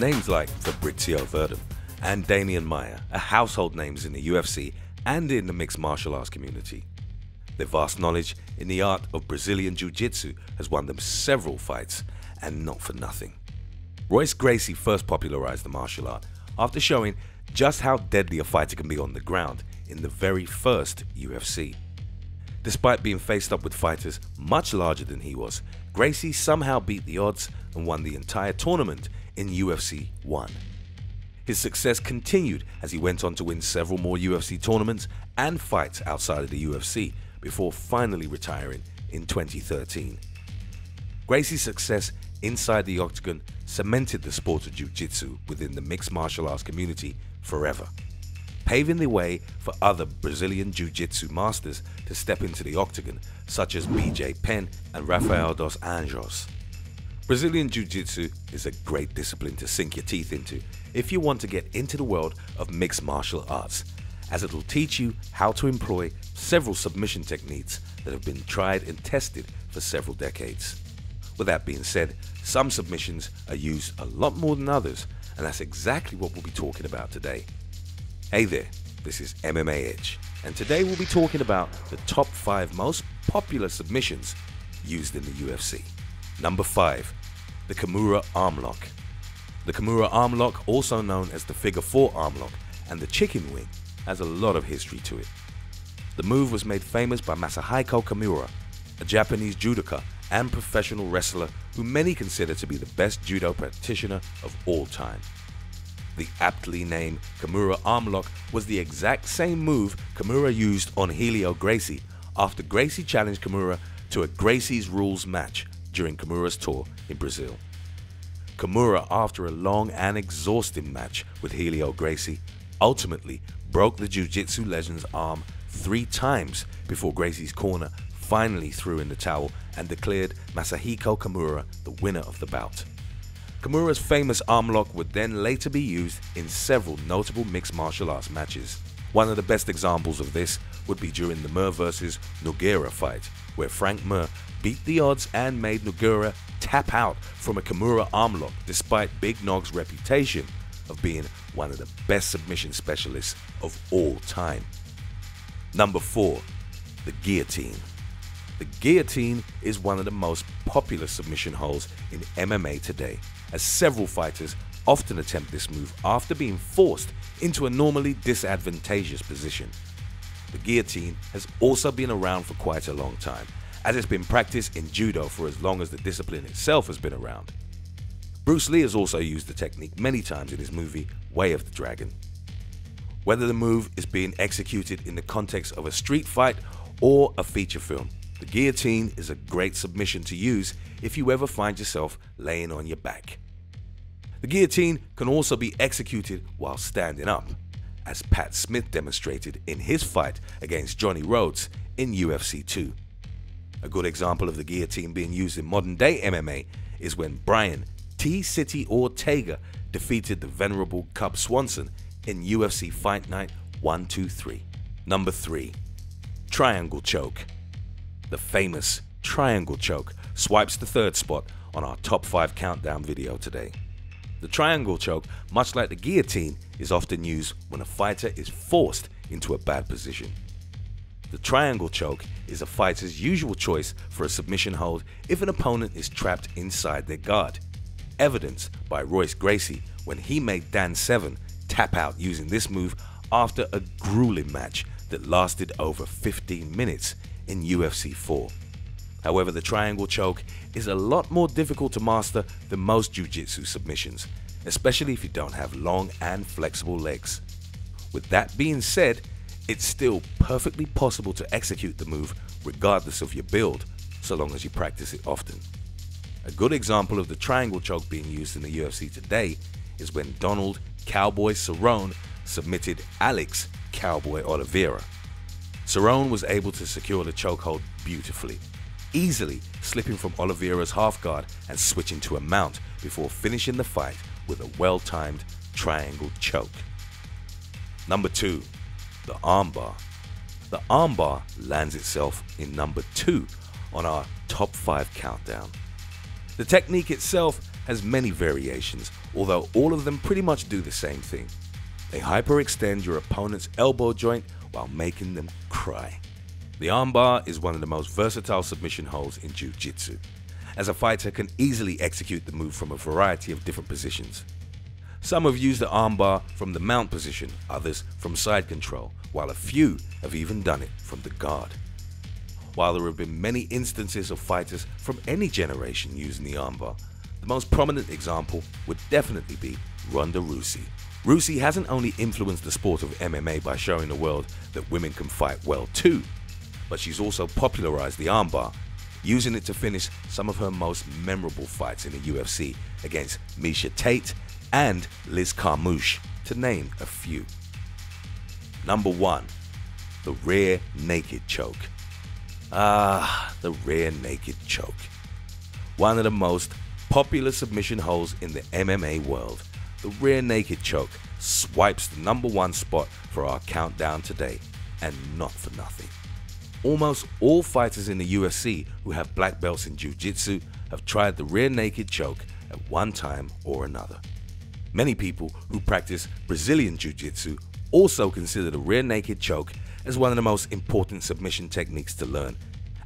Names like Fabricio Werdum and Demian Maia are household names in the UFC and in the mixed martial arts community. Their vast knowledge in the art of Brazilian Jiu Jitsu has won them several fights, and not for nothing. Royce Gracie first popularized the martial art after showing just how deadly a fighter can be on the ground in the very first UFC. Despite being faced up with fighters much larger than he was, Gracie somehow beat the odds and won the entire tournament in UFC 1. His success continued as he went on to win several more UFC tournaments and fights outside of the UFC, before finally retiring in 2013. Gracie's success inside the octagon cemented the sport of jiu-jitsu within the mixed martial arts community forever, paving the way for other Brazilian jiu-jitsu masters to step into the octagon such as BJ Penn and Rafael dos Anjos. Brazilian Jiu-Jitsu is a great discipline to sink your teeth into if you want to get into the world of mixed martial arts as it will teach you how to employ several submission techniques that have been tried and tested for several decades. With that being said, some submissions are used a lot more than others, and that's exactly what we'll be talking about today. Hey there, this is MMA Edge, and today we'll be talking about the top 5 most popular submissions used in the UFC. Number 5, the Kimura Armlock. The Kimura Armlock, also known as the figure 4 Armlock and the chicken wing, has a lot of history to it. The move was made famous by Masahiko Kimura, a Japanese judoka and professional wrestler who many consider to be the best judo practitioner of all time. The aptly named Kimura Armlock was the exact same move Kimura used on Helio Gracie after Gracie challenged Kimura to a Gracie's Rules match during Kimura's tour in Brazil. Kimura, after a long and exhausting match with Helio Gracie, ultimately broke the Jiu-Jitsu legend's arm three times before Gracie's corner finally threw in the towel and declared Masahiko Kimura the winner of the bout. Kimura's famous arm lock would then later be used in several notable mixed martial arts matches. One of the best examples of this would be during the Mir vs. Nogueira fight, where Frank Mir beat the odds and made Nogueira tap out from a Kimura arm lock despite Big Nog's reputation of being one of the best submission specialists of all time. Number 4. The Guillotine. The guillotine is one of the most popular submission holds in MMA today, as several fighters often attempt this move after being forced into a normally disadvantageous position. The guillotine has also been around for quite a long time, as it's been practiced in judo for as long as the discipline itself has been around. Bruce Lee has also used the technique many times in his movie Way of the Dragon. Whether the move is being executed in the context of a street fight or a feature film, the guillotine is a great submission to use if you ever find yourself laying on your back. The guillotine can also be executed while standing up, as Pat Smith demonstrated in his fight against Johnny Rhodes in UFC 2. A good example of the guillotine being used in modern day MMA is when Brian T City Ortega defeated the venerable Cub Swanson in UFC Fight Night 123. Number 3. Triangle Choke. The famous Triangle Choke swipes the third spot on our top 5 countdown video today. The triangle choke, much like the guillotine, is often used when a fighter is forced into a bad position. The triangle choke is a fighter's usual choice for a submission hold if an opponent is trapped inside their guard evidenced by Royce Gracie when he made Dan Severn tap out using this move after a grueling match that lasted over 15 minutes in UFC 4. However, the triangle choke is a lot more difficult to master than most jiu-jitsu submissions, especially if you don't have long and flexible legs. With that being said, it's still perfectly possible to execute the move regardless of your build, so long as you practice it often. A good example of the triangle choke being used in the UFC today is when Donald Cowboy Cerrone submitted Alex Cowboy Oliveira. Cerrone was able to secure the chokehold beautifully, easily slipping from Oliveira's half guard and switching to a mount before finishing the fight with a well-timed triangle choke. Number 2. The armbar. the armbar lands itself in number 2 on our top 5 countdown. The technique itself has many variations, although all of them pretty much do the same thing. They hyperextend your opponent's elbow joint while making them cry. The armbar is one of the most versatile submission holds in Jiu-Jitsu, as a fighter can easily execute the move from a variety of different positions. Some have used the armbar from the mount position, others from side control, while a few have even done it from the guard. While there have been many instances of fighters from any generation using the armbar, the most prominent example would definitely be Ronda Rousey. Rousey hasn't only influenced the sport of MMA by showing the world that women can fight well too, but she's also popularized the armbar, using it to finish some of her most memorable fights in the UFC against Miesha Tate and Liz Carmouche, to name a few. Number 1. The Rear Naked Choke. Ah, the Rear Naked Choke. One of the most popular submission holds in the MMA world, the Rear Naked Choke swipes the number one spot for our countdown today, and not for nothing. Almost all fighters in the UFC who have black belts in Jiu Jitsu have tried the Rear Naked Choke at one time or another. Many people who practice Brazilian Jiu Jitsu also consider the rear naked choke as one of the most important submission techniques to learn,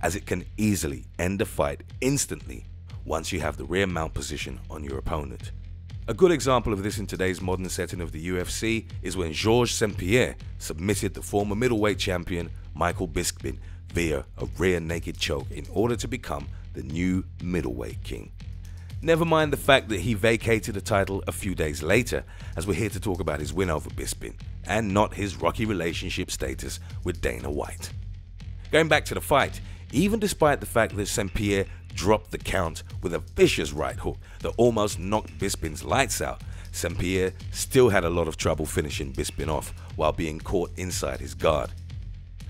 as it can easily end a fight instantly once you have the rear mount position on your opponent. A good example of this in today's modern setting of the UFC is when Georges St. Pierre submitted the former middleweight champion Michael Bisping via a rear naked choke in order to become the new middleweight king. Never mind the fact that he vacated the title a few days later, as we're here to talk about his win over Bisping, and not his rocky relationship status with Dana White. Going back to the fight, even despite the fact that St. Pierre dropped the count with a vicious right hook that almost knocked Bisping's lights out, St. Pierre still had a lot of trouble finishing Bisping off while being caught inside his guard.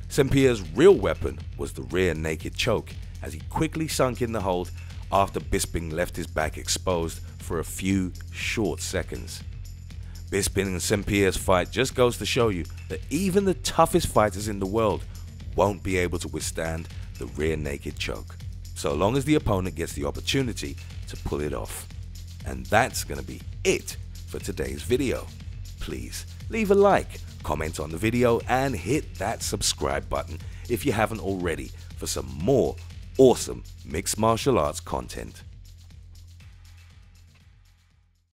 St. Pierre's real weapon was the rear naked choke, as he quickly sunk in the hold after Bisping left his back exposed for a few short seconds. Bisping and St. Pierre's fight just goes to show you that even the toughest fighters in the world won't be able to withstand the rear naked choke, so long as the opponent gets the opportunity to pull it off. And that's going to be it for today's video. Please leave a like, comment on the video, and hit that subscribe button if you haven't already for some more awesome mixed martial arts content.